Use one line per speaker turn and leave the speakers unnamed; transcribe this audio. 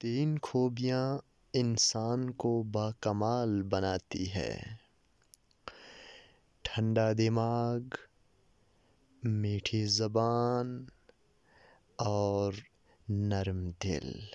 तीन खूबियाँ इंसान को बाकमाल बनाती है। ठंडा दिमाग मीठी ज़बान और नरम दिल।